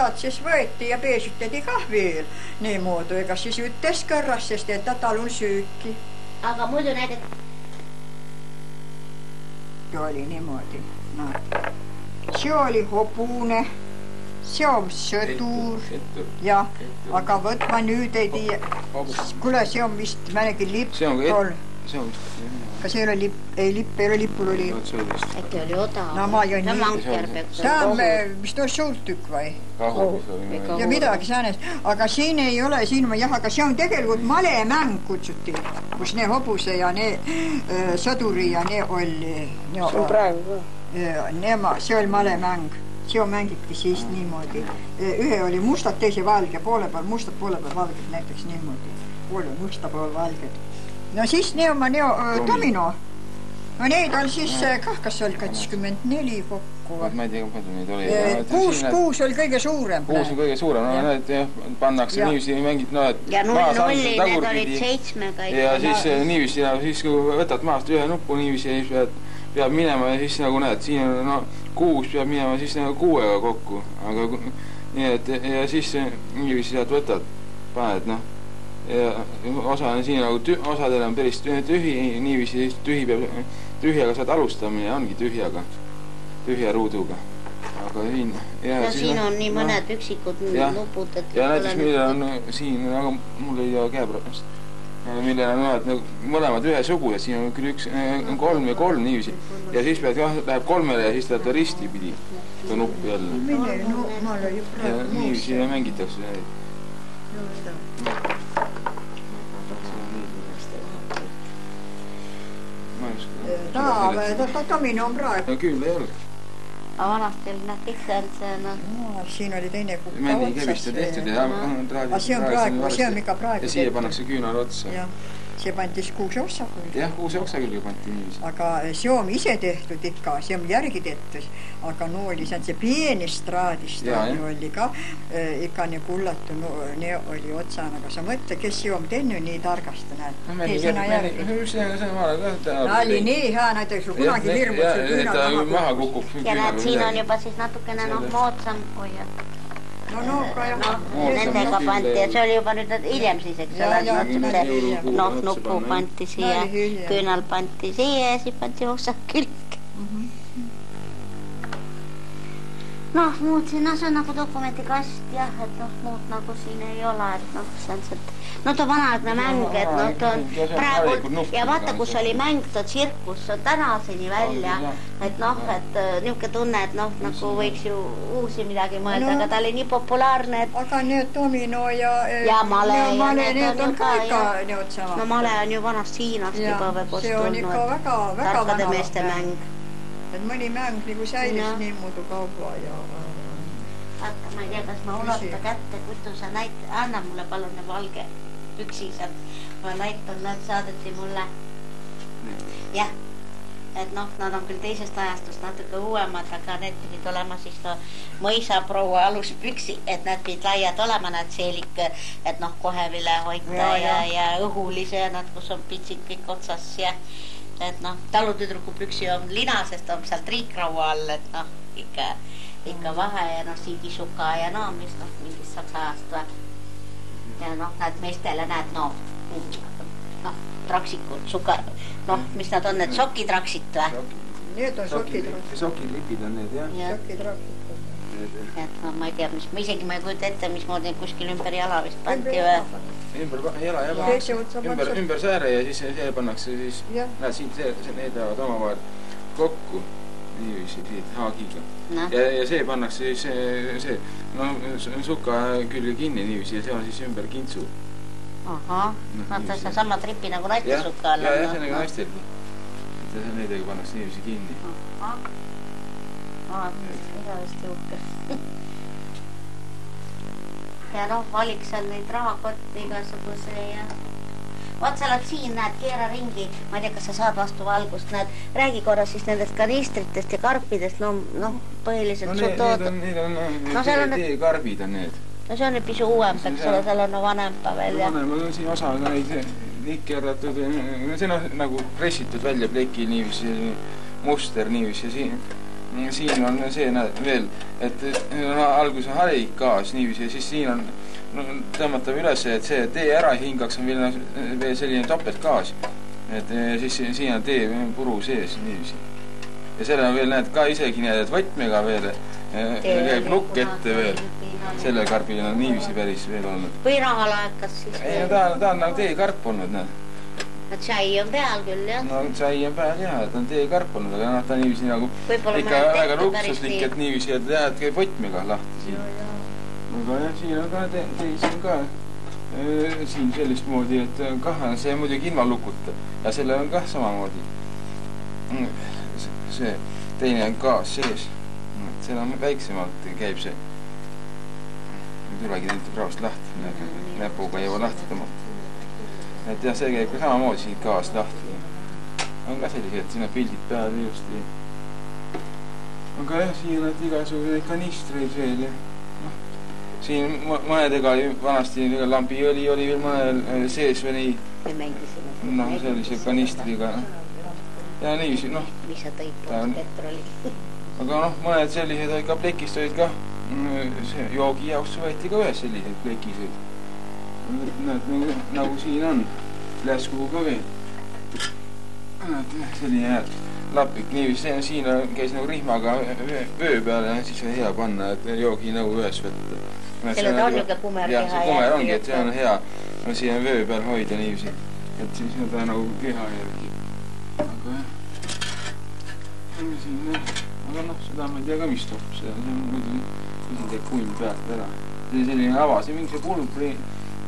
sealt siis võeti ja peesutati kah veel niimoodi, ega siis ütles kõrras, sest et ta talun süüki. aga muidu näiteks oli niimoodi, näed. see oli hobune, see on sõdur, jah, aga vot ma nüüd ei tea, kuule, see on vist mõnegi lipp see on see on vist, kas ei ole lipp, ei lipp ei ole, lipul oli. äkki oli odav No ma jõin nii- vanker peaks see on vist on suur tükk või? ja midagi säänest, aga siin ei ole, siin ma jah, aga see on tegelikult malemäng kutsuti, kus ne hobuse ja ne äh, sõduri ja ne oli. see on praegu ka? Nema, see oli malemäng, see on mängiti siis niimoodi. ühe oli mustad, teise valge, poole peal mustad, poole peal valged, näiteks niimoodi. pool on musta, pool valged. No siis ne oma neo äh, domino. no neid on siis äh, kah, kas oli kakskümmend neli kokku või? ma ei tea, palju neid oli. kuus, kuus oli kõige suurem. kuus on kõige suurem, no need jah, pannakse Ja. niiviisi mingid, no et ja null nulli, need olid seitsmega ja ikka. siis eh, niiviisi ja siis kui võtad maast ühe nupu niiviisi ja siis pead, peab minema ja siis nagu näed, siin on no kuus peab minema siis nagu kuuega kokku, aga nii et ja siis niiviisi sealt võtad, paned noh. Ja osa on siin nagu tü-, osadel on päris tü- tühi, niiviisi tühi peab, tühjaga saad alustamine ongi tühjaga, tühja ruuduga. aga siin. no siin on nii mõned üksikud Jah. nupud, et ja näiteks millel on siin, aga mul ei ole käepärast, millel on noh, et nagu mõlemad ühesugused, siin on küll üks, on kolm ja kolm niiviisi ja siis pead jah, läheb kolmele ja siis läheb ta ristipidi, see nupp jälle. no ja niiviisi ja mängitakse neid. ma ei ta, oska. ta, ta domino on praegu. no küll ei ole, aga vanasti oli nad ikka olnud see noh, no siin oli teine kukk ka on tehtud ja aga traadid. see on praegu, see on ikka praegu ja siia. pannakse küünal otsa. See pandi siis kuuse otsa küll. jah, kuuse oksa külge pandi niiviisi. aga see on ise tehtud ikka, see on järgi tehtud, aga no oli see, see pienist traadist Jaa, oli, ka äh, ikka nii kullatu no,, nii oli otsa, aga sa mõtle, kes see on teinud nii targasti, näed. ka ta oli nii hea, näiteks kui kunagi hirmus maha kukub. ja näed, siin on juba siis natukene noh, moodsam hoiad. no, no aga jah noh, Moodsam nendega küll pandi ei ja ole. see oli juba nüüd need hiljem siis, eks Ja, ole, ja, noh, küll see hiljem. noh, nupu noh, muud siin, no see on nagu dokumendikast jah, et noh, muud nagu siin ei ole, et noh, see on see, no ta vanaaegne mäng, et noh, ta on Ja praegu nupp ja vaata, kus oli mäng, ta tsirkus, see on tänaseni välja et noh, et äh, niisugune tunne, et noh, nagu võiks ju uusi midagi mõelda No. aga ta oli nii populaarne, et aga need domino ja Ja male ja male, need need on on ka ikka jah. needsamad. no male on ju vanast Hiinast juba veel kost see on ikka tulnud. väga, väga tarkade vana meeste mäng. Et mõni mäng nagu säilis Jah. niimoodi kaua ja vaata, ma ei tea, kas ma Küsi. ulata kätte, kutu sa näita, anna mulle palun valge püksised. ma näitan, need saadeti mulle. jah, et noh, nad on küll teisest ajastust natuke uuemad, aga need pidid olema siis no mõisaproua aluspüksi, et need pidid laiad olema, need seelik, et noh, kohe vile hoida Ja, ja, ja, õhulised, kus on pitsid kõik otsas ja et noh, talutüdruku püksi on linasest on seal triikraua all, et noh, ikka, ikka vahe ja noh, siidisuka ja no mis noh, mingist saksa ajast tuleb. ja noh, näed meestele näed no, noh, traksikud, suka, noh, mis nad on, need sokitraksid või? need on sokid, sokilipid on need jah. jah, sokitraksid. et no ma ei tea, mis, ma isegi ma ei kujuta ette, mismoodi kuskil ümber jala vist pandi või. Ümber jala, teise otsa ümber, ümber sääre ja siis see pannakse siis, jah, näed siin see, see, need lähevad omavahel kokku niiviisi siit haagiga noh, ja, ja see pannakse siis see, see noh, suka külge kinni niiviisi ja see on siis ümber kintsu. ahah, Noh, vaata niiviisi. seesama tripi nagu jah, naistisuka ja, all ja on, see on nagu noh. naistelgi. et nendega pannakse niiviisi kinni. ahah, vaata, igavesti uhke. ja noh, valiks seal neid rahakotte igasuguse ja vaat sa oled siin, näed, keera ringi, ma ei tea, kas sa saad vastu valgust, näed, räägi korra siis nendest kanistritest ja karpidest, no, noh, põhiliselt no no, need, sul need on, toodud, need on No seal on need- teekarbid on need. no see on nüüd pisut uuem, eks ole, seal on no vanempa veel ja vanemal on siin osa neid nikkerdatud, see on nagu pressitud välja plekil niiviisi, muster niiviisi siin. Siin on see, veel, et no, alguses on halik gaas niiviisi ja siis siin on no, tõmmatav üles, et see tee ära ei hingaks, on veel, veel selline topeltgaas. et siis siin on tee puru sees niiviisi. ja sellel on veel, näed, ka isegi näed, võtmega veel käib nukk ette veel. sellel karbil on niiviisi päris veel olnud. või raha laekas siis? ei ta, ta on nagu teekarp olnud, näed no tšai on peal küll jah. no tšai on peal jah, et on teekarp olnud, aga noh, ta niiviisi nagu ikka väga luksuslik, et niiviisi, et jah, et käib võtmega lahti siin. aga jah, siin on ka te, teisi on ka äh, siin sellist moodi, et kah on see muidugi ilma lukuta ja sellel on kah samamoodi. see teine on gaas sees, et seal on väiksemalt käib see. ei tulegi teilt praost lahti, näpuga ei jõua lahti tõmmata et jah, see käib ka samamoodi siit kaast lahti. on ka sellised, siin on pildid peal ilusti. aga jah, siin on igasuguseid kanistreid veel ja noh, siin mõnedega oli vanasti lambiõli oli veel mõnel sees või nii. noh, sellise kanistriga. ja niiviisi, noh. mis sa tõid petroli aga noh, mõned sellised olid ka plekist olid ka, mm, see joogi jaoks võeti ka ühes selliseid plekiseid näed nagu, nagu siin on, läsku ka veel. selline lapik niiviisi, siin käis nagu rihmaga vöö peale siis on hea panna, et jooginõu üles võtta. sellel on niisugune kumer keha. jah, see kumer ongi, et see on hea no, siia vöö peal hoida niiviisi, et siis on ta nagu keha järgi. aga jah, siin jah, aga noh, seda ma ei tea ka, mis topp see on, see on muidu, kuskil teeb kunn pealt ära. see on selline ava, see mingi see pulbri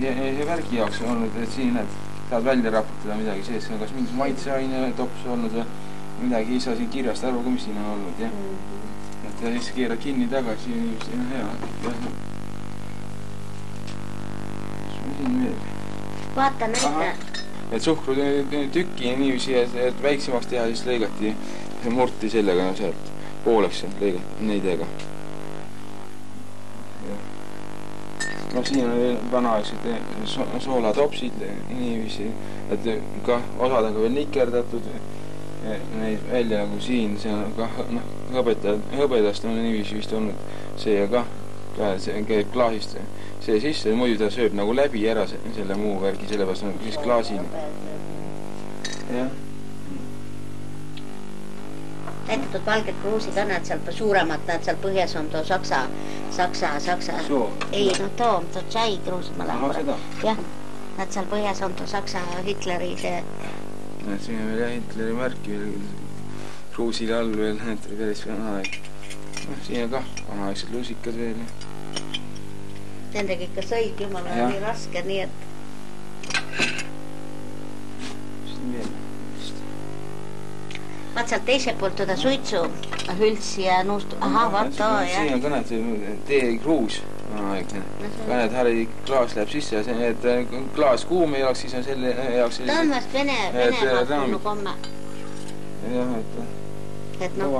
ja, ja värgi jaoks olnud, et siin näed, saad välja raputada midagi sees, kas mingi maitseaine tops olnud või midagi, ei saa siin kirjast aru ka, mis siin on olnud, jah mm. -hmm. et ja siis keerad kinni tagasi niiviisi on hea. mis meil siin veel? vaata näita. et suhkrutükki niiviisi, et väiksemaks teha, siis lõigati, murti sellega sealt pooleks lõigati neidega noh, siin on vanaaegsed so soolatopsid niiviisi, et kah osadega veel nikerdatud neid välja nagu siin, see on kah noh, hõbeda, hõbedast on niiviisi vist olnud see kah, ka see käib klaasist see sisse, muidu ta sööb nagu läbi ära selle muu värgi, sellepärast on siis klaasini. jah näidatud valget kruusi ka näed seal suuremat, näed seal põhjas on too Saksa, Saksa, Saksa. ei no too, too tšai kruus, korra. jah, näed seal põhjas on too Saksa Hitleri see. näed, siin on veel jah Hitleri märk veel kruusile all veel, näed, päris vanaaeg. noh, siin on kah vanaaegsed lusikad veel. Nendega ikka sõid, jumala, oli raske, nii et. siin veel vaat sealt teiselt poolt seda suitsuhültsi ja nuustu, ahah, vaat too jah. siin on ka näed see teekruus vanaaegne no,. ka näed, Harri klaas läheb sisse ja see, et äh, klaas kuum ei oleks, siis on selle jaoks sellised. ta on vast Vene, Venemaalt komme. jah, et. et noh,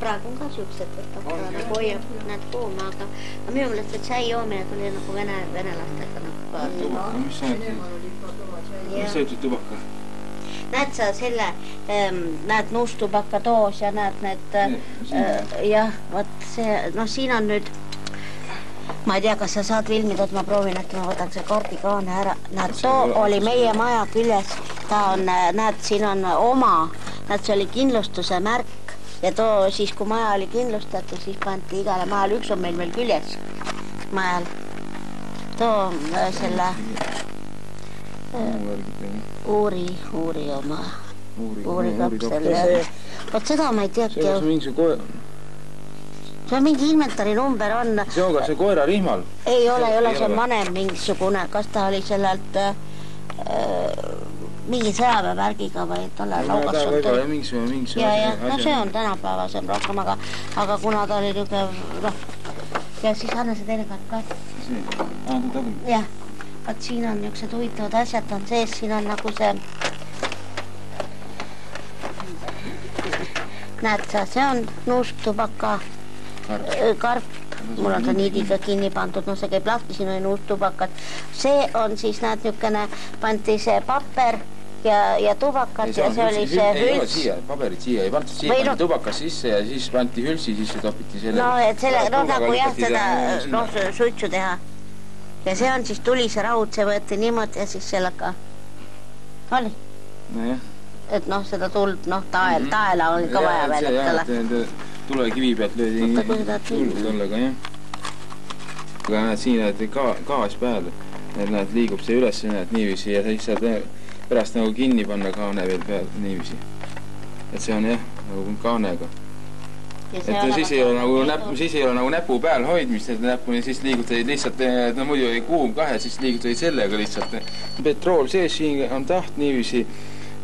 praegu on ka siuksed, et ta nagu hoiab need kuuma, aga, aga minu meelest see tšai joomine tuli nagu vene, venelastega nagu kaasa. mis sa ütled, mis sa ütled tubaka? Näed sa selle ähm,, näed nuustubakadoos ja näed need äh, jah, vot see, noh, siin on nüüd ma ei tea, kas sa saad filmida, et ma proovin, äkki ma võtan see kardikaane ära. näed, too oli meie maja küljes, ta on, näed, siin on oma, näed, see oli kindlustuse märk ja too siis, kui maja oli kindlustatud, siis pandi igale majale, üks on meil veel küljes majal. too selle uuri, uuri oma, uuri kapsel ja vot seda ma ei teadki. see on mingi koer. on mingi inventari number on. see on ka see koera rihmal? ei ole, ei ole, see on vanem mingisugune, kas ta oli sellelt äh, mingi sõjaväevärgiga või tollal laugasult oli. mingisugune, mingisugune. ja, ja no see on tänapäevasem rohkem, aga, aga kuna ta oli niisugune noh, ja siis anna see teine kaart ka. see, aa ta tagumik. jah vot siin on niisugused huvitavad asjad on sees, siin on nagu see. näed sa, see on nuusktubaka karp, mul on ta niidiga kinni pandud, noh, see käib lahti, siin oli nuusttubakat. see on siis näed niisugune, pandi see paber ja, ja tubakat ja see oli see hülts. paberit siia ei pandud, siia pandi no, tubakas sisse ja siis pandi hültsi sisse, topiti selle. no et selle, noh nagu jah, seda noh, suitsu teha. Ja see on siis tulise raud, see võeti niimoodi ja siis sellega oli. nojah. et noh, seda tuld, noh, tael, mhm. taela oli ka vaja veel, eks ole. tulekivi pealt löödi tuld sellega, jah. aga näed, siin näed ka gaas peal, et näed, liigub see üles, näed niiviisi ja siis saad pärast nagu kinni panna kaane veel peal niiviisi. et see on jah, nagu kaanega. Et siis ei ole nagu näpp, siis ei ole nagu näpu peal hoidmist, et näppu siis liigutasid lihtsalt, no muidu oli kuum kahe, siis liigutasid sellega lihtsalt. petrool sees, siin on taht niiviisi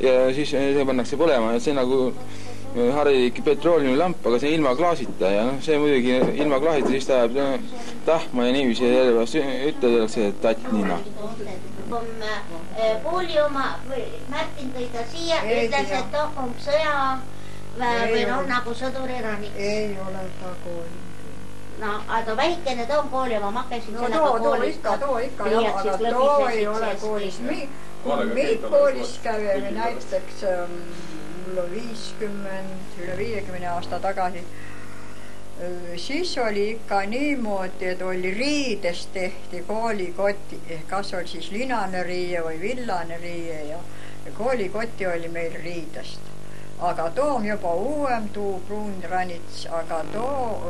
ja siis see pannakse põlema ja see nagu harilik petrooleumilamp, aga see ilma klaasita ja noh, see muidugi ilma klaasita, siis ta jääb tahma ja niiviisi ja jälle üteldakse, et tatt nina kun kooli oma, Märtin tõi ta siia, ütles, et oh, on sõjaväe või noh, nagu sõduriranniks. ei ole ta kooli no aga väikene too on kooli oma, ma käisin no, sellega too, koolis. ikka, too ikka aga too ei ole koolis. meid koolis käime näiteks ähm, mul on viiskümmend, üle viiekümne aasta tagasi siis oli ikka niimoodi, et oli riidest tehti koolikoti, ehk kas oli siis linane riie või villane riie ja, ja koolikoti oli meil riidest. Aga too on juba uuem, tuu pruun ranits, aga too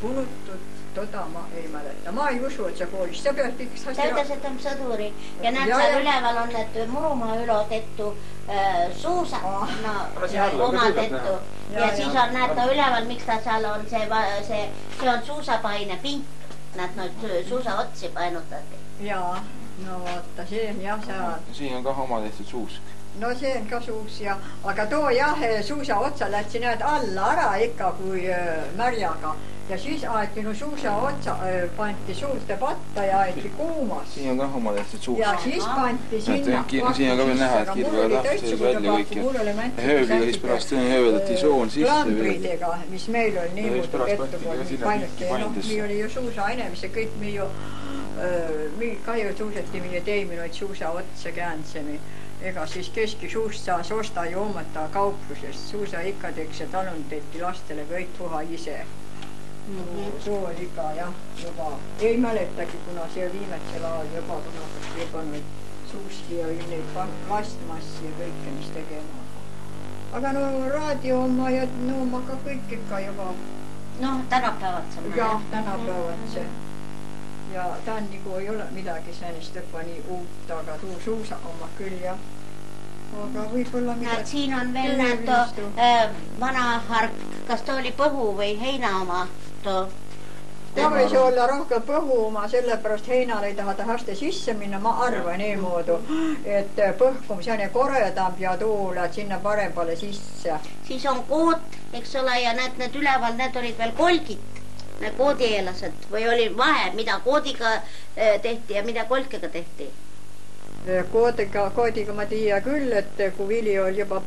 punutud toda ma ei mäleta, ma ei usu, et see koolis, sa pead kõik ta ütles, et on sõduri. Ja näed, seal üleval on need Murumaa ülo tettu äh, suusa oh., no oma tettu ja, ja siis on, näed ta üleval, miks ta seal on, see, see, see on suusapaine pink, näed nüüd suusaotsi painutati. jaa, no vaata, see on jah, seal. siin on kah oma tehtud suusk no see on ka suus ja, aga too jah, suusa otsa läks, näed alla ära ikka kui äh, märjaga ja siis aeti no suusa otsa, pandi suurde patta ja aeti kuumas. siin on kah oma tehtud suus. ja siis pandi sinna. siin on ka veel näha, et kirve tahtis välja kõik ja höövliga siis pärast hööveldati soon sisse. klambridega, mis meil oli niimoodi ette poolt ja noh, nii oli ju suusaaine, mis see kõik me ju, me ka ju suusati meie teiminud suusa otsa käändsime ega siis keski suust saas osta ja hoomata kauplusest, suusa ikka teeks ja talundati lastele kõik puha ise mm. -hmm. soo oli ikka jah, juba ei mäletagi, kuna see viimasel ajal juba kunagi juba neid suuski ja neid plastmassi ja kõike, mis tegema. aga no raadio oma ja no oma ka kõik ikka juba. noh, tänapäevad jah, tänapäevad see ja ta on nagu ei ole midagi sellist juba nii uut, aga suusa oma küll jah. Aga võib-olla näed, siin on veel näed äh, vana hark, kas ta oli põhu või heina oma too? Ta võis olla rohkem põhu oma, sellepärast heinale ei taha ta hästi sisse minna, ma arvan niimoodi, et põhkum selline koredam ja tuuled sinna paremale sisse. siis on koot, eks ole, ja need, need üleval, need olid veel kolgid, koodieelased või oli vahe, mida koodiga eh, tehti ja mida kolkega tehti? koodiga, koodiga ma tean küll, et kui vili oli juba